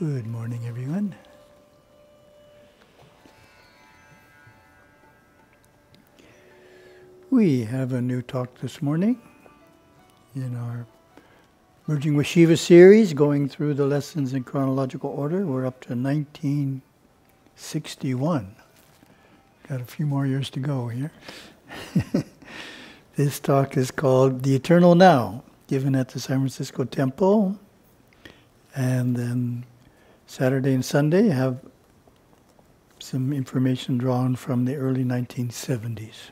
Good morning, everyone. We have a new talk this morning in our Merging with Siva series, going through the lessons in chronological order. We're up to 1961. Got a few more years to go here. this talk is called The Eternal Now, given at the San Francisco Temple. And then Saturday and Sunday have some information drawn from the early 1970s.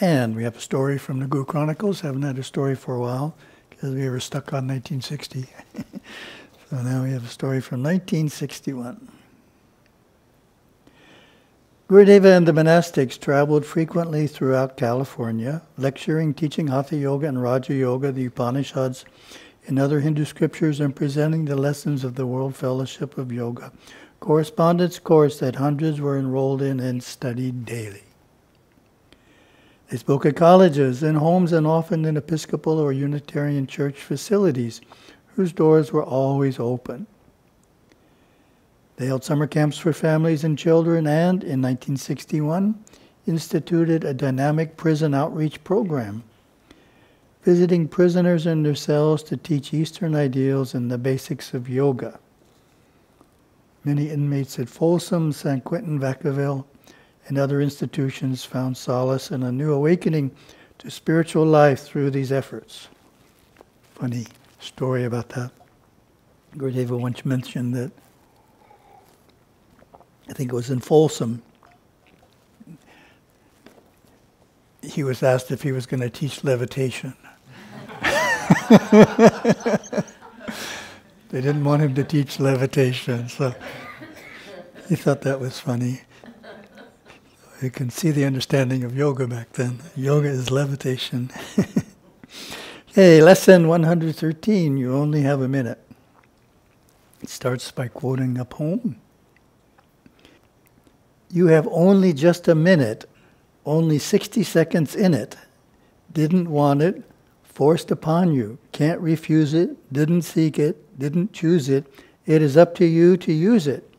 And we have a story from the Guru Chronicles. Haven't had a story for a while because we were stuck on 1960. so now we have a story from 1961. Gurudeva and the monastics traveled frequently throughout California, lecturing, teaching Hatha Yoga and Raja Yoga, the Upanishads, and other Hindu scriptures and presenting the lessons of the World Fellowship of Yoga, correspondence course that hundreds were enrolled in and studied daily. They spoke at colleges, in homes, and often in Episcopal or Unitarian church facilities, whose doors were always open. They held summer camps for families and children and, in 1961, instituted a dynamic prison outreach program visiting prisoners in their cells to teach Eastern ideals and the basics of yoga. Many inmates at Folsom, San Quentin, Vacaville, and other institutions found solace and a new awakening to spiritual life through these efforts. Funny story about that. Gurudeva once mentioned that I think it was in Folsom. He was asked if he was going to teach levitation. they didn't want him to teach levitation, so he thought that was funny. You can see the understanding of yoga back then. Yoga is levitation. hey, lesson 113. You only have a minute. It starts by quoting a poem. You have only just a minute, only 60 seconds in it. Didn't want it, forced upon you. Can't refuse it, didn't seek it, didn't choose it. It is up to you to use it.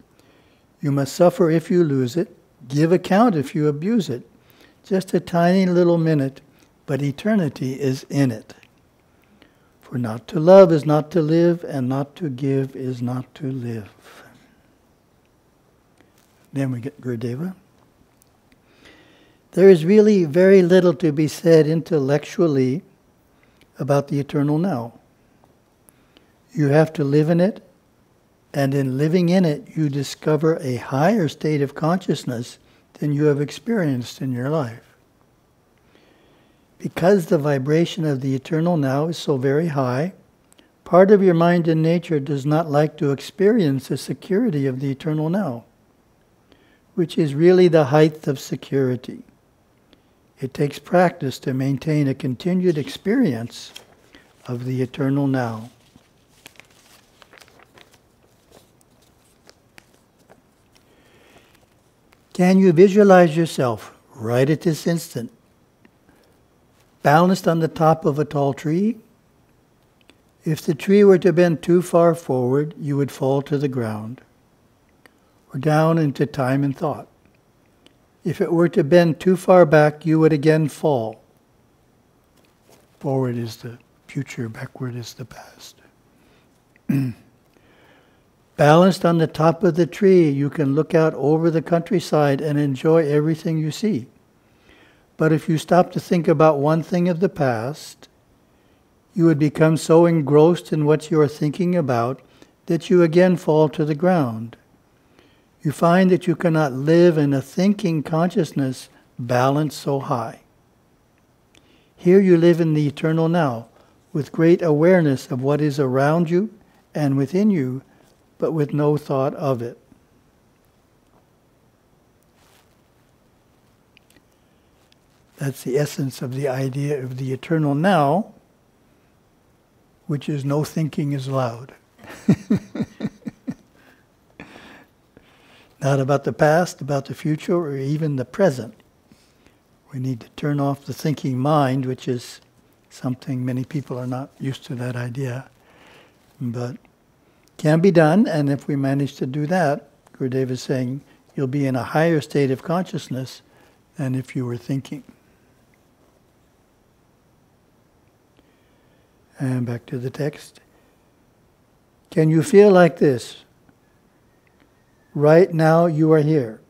You must suffer if you lose it, give account if you abuse it. Just a tiny little minute, but eternity is in it. For not to love is not to live, and not to give is not to live. Then we get Gurudeva. There is really very little to be said intellectually about the eternal now. You have to live in it, and in living in it, you discover a higher state of consciousness than you have experienced in your life. Because the vibration of the eternal now is so very high, part of your mind and nature does not like to experience the security of the eternal now, which is really the height of security. It takes practice to maintain a continued experience of the eternal now. Can you visualize yourself right at this instant, balanced on the top of a tall tree? If the tree were to bend too far forward, you would fall to the ground or down into time and thought. If it were to bend too far back, you would again fall. Forward is the future, backward is the past. Balanced on the top of the tree, you can look out over the countryside and enjoy everything you see. But if you stop to think about one thing of the past, you would become so engrossed in what you are thinking about that you again fall to the ground you find that you cannot live in a thinking consciousness balanced so high. Here you live in the eternal now, with great awareness of what is around you and within you, but with no thought of it. That's the essence of the idea of the eternal now, which is no thinking is allowed. Not about the past, about the future, or even the present. We need to turn off the thinking mind, which is something many people are not used to that idea. But can be done, and if we manage to do that, Gurudev is saying, you'll be in a higher state of consciousness than if you were thinking. And back to the text. Can you feel like this? Right now, you are here.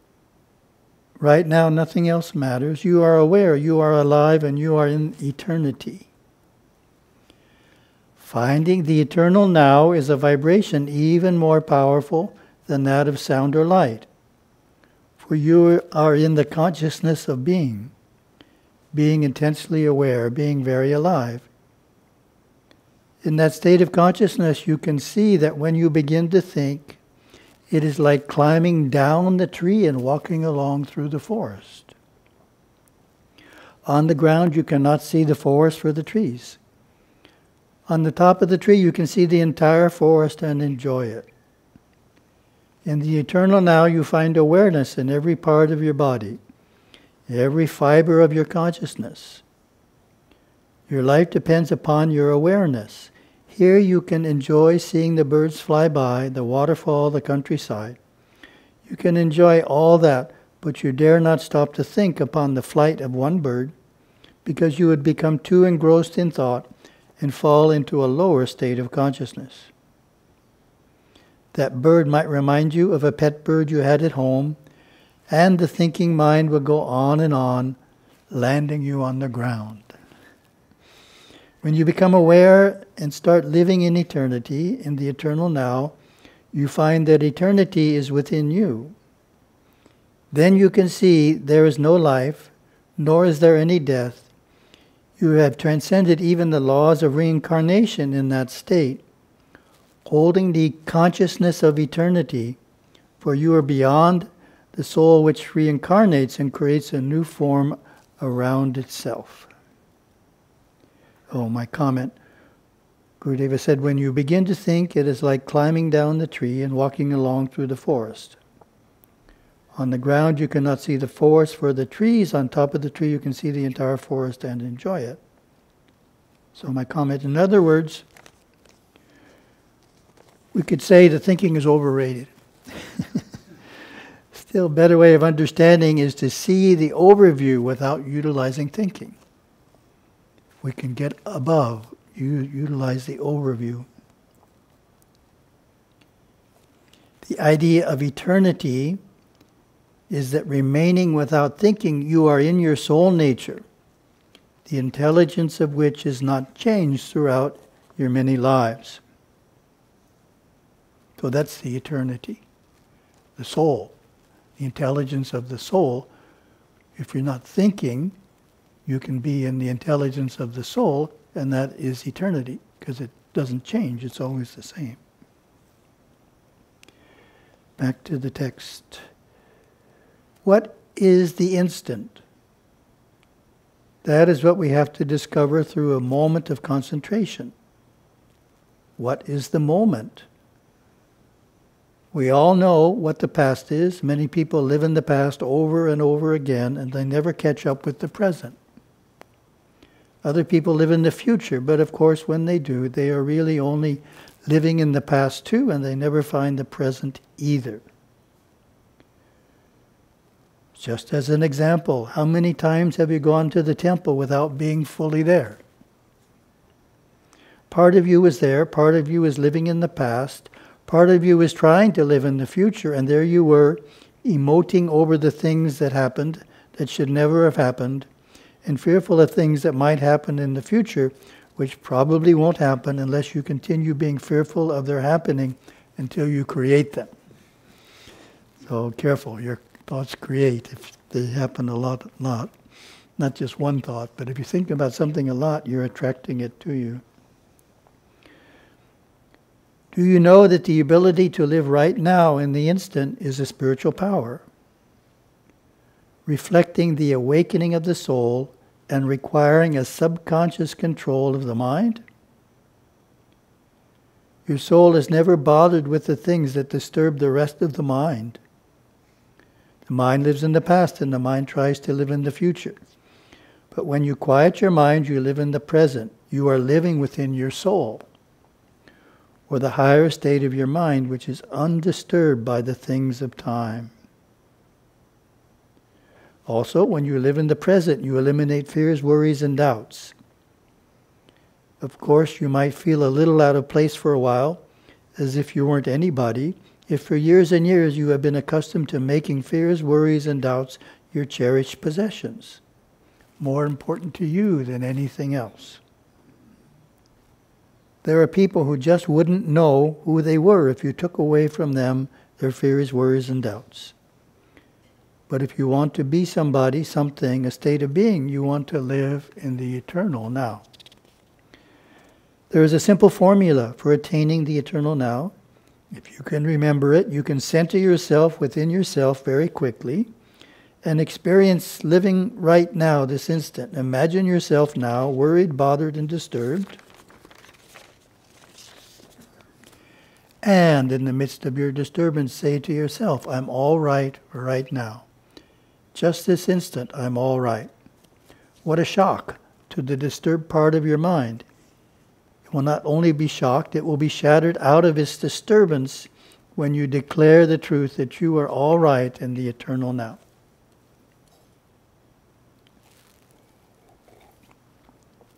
Right now, nothing else matters. You are aware, you are alive, and you are in eternity. Finding the eternal now is a vibration even more powerful than that of sound or light. For you are in the consciousness of being, being intensely aware, being very alive. In that state of consciousness, you can see that when you begin to think, it is like climbing down the tree and walking along through the forest. On the ground, you cannot see the forest for the trees. On the top of the tree, you can see the entire forest and enjoy it. In the eternal now, you find awareness in every part of your body, every fiber of your consciousness. Your life depends upon your awareness. Here you can enjoy seeing the birds fly by, the waterfall, the countryside. You can enjoy all that, but you dare not stop to think upon the flight of one bird, because you would become too engrossed in thought and fall into a lower state of consciousness. That bird might remind you of a pet bird you had at home, and the thinking mind will go on and on, landing you on the ground. When you become aware and start living in eternity, in the eternal now, you find that eternity is within you. Then you can see there is no life, nor is there any death. You have transcended even the laws of reincarnation in that state, holding the consciousness of eternity, for you are beyond the soul which reincarnates and creates a new form around itself. Oh, my comment. Gurudeva said, when you begin to think, it is like climbing down the tree and walking along through the forest. On the ground, you cannot see the forest for the trees. On top of the tree, you can see the entire forest and enjoy it. So, my comment, in other words, we could say the thinking is overrated. Still, a better way of understanding is to see the overview without utilizing thinking we can get above, you utilize the overview. The idea of eternity is that remaining without thinking, you are in your soul nature, the intelligence of which is not changed throughout your many lives. So that's the eternity, the soul, the intelligence of the soul. If you're not thinking, you can be in the intelligence of the soul, and that is eternity, because it doesn't change, it's always the same. Back to the text. What is the instant? That is what we have to discover through a moment of concentration. What is the moment? We all know what the past is. Many people live in the past over and over again, and they never catch up with the present. Other people live in the future, but of course, when they do, they are really only living in the past too, and they never find the present either. Just as an example, how many times have you gone to the temple without being fully there? Part of you is there, part of you is living in the past, part of you is trying to live in the future, and there you were, emoting over the things that happened that should never have happened, and fearful of things that might happen in the future, which probably won't happen unless you continue being fearful of their happening until you create them. So careful, your thoughts create if they happen a lot, not not just one thought, but if you think about something a lot, you're attracting it to you. Do you know that the ability to live right now in the instant is a spiritual power? reflecting the awakening of the soul and requiring a subconscious control of the mind? Your soul is never bothered with the things that disturb the rest of the mind. The mind lives in the past and the mind tries to live in the future. But when you quiet your mind, you live in the present. You are living within your soul, or the higher state of your mind, which is undisturbed by the things of time. Also, when you live in the present, you eliminate fears, worries, and doubts. Of course, you might feel a little out of place for a while, as if you weren't anybody, if for years and years you have been accustomed to making fears, worries, and doubts your cherished possessions, more important to you than anything else. There are people who just wouldn't know who they were if you took away from them their fears, worries, and doubts. But if you want to be somebody, something, a state of being, you want to live in the eternal now. There is a simple formula for attaining the eternal now. If you can remember it, you can center yourself within yourself very quickly and experience living right now, this instant. Imagine yourself now worried, bothered, and disturbed. And in the midst of your disturbance, say to yourself, I'm all right right now. Just this instant, I'm all right. What a shock to the disturbed part of your mind will not only be shocked, it will be shattered out of its disturbance when you declare the truth that you are all right in the eternal now.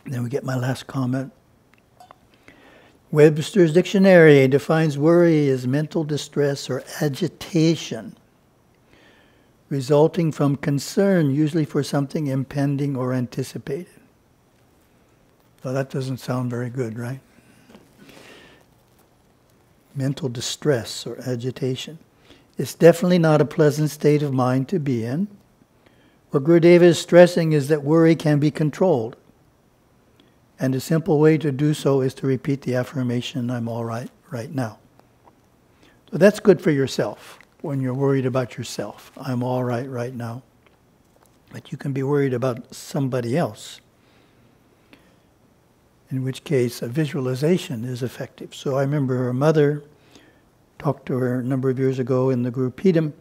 Then we get my last comment. Webster's dictionary defines worry as mental distress or agitation resulting from concern, usually for something impending or anticipated. So that doesn't sound very good, right? Mental distress or agitation. It's definitely not a pleasant state of mind to be in. What Gurudeva is stressing is that worry can be controlled. And a simple way to do so is to repeat the affirmation, I'm all right right now. So that's good for yourself when you're worried about yourself. I'm all right right now. But you can be worried about somebody else in which case a visualization is effective. So I remember her mother talked to her a number of years ago in the group Pedam,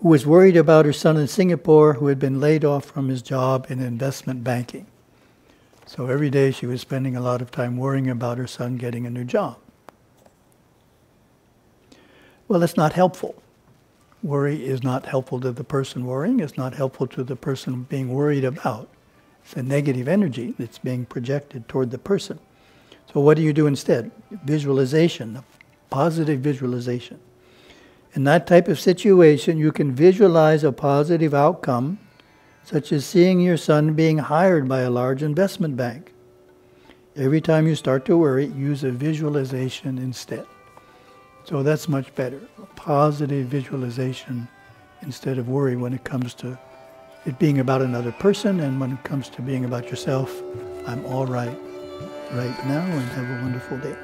who was worried about her son in Singapore who had been laid off from his job in investment banking. So every day she was spending a lot of time worrying about her son getting a new job. Well, that's not helpful. Worry is not helpful to the person worrying, it's not helpful to the person being worried about. It's a negative energy that's being projected toward the person. So what do you do instead? Visualization, positive visualization. In that type of situation, you can visualize a positive outcome, such as seeing your son being hired by a large investment bank. Every time you start to worry, use a visualization instead. So that's much better. A positive visualization instead of worry when it comes to it being about another person, and when it comes to being about yourself, I'm all right right now, and have a wonderful day.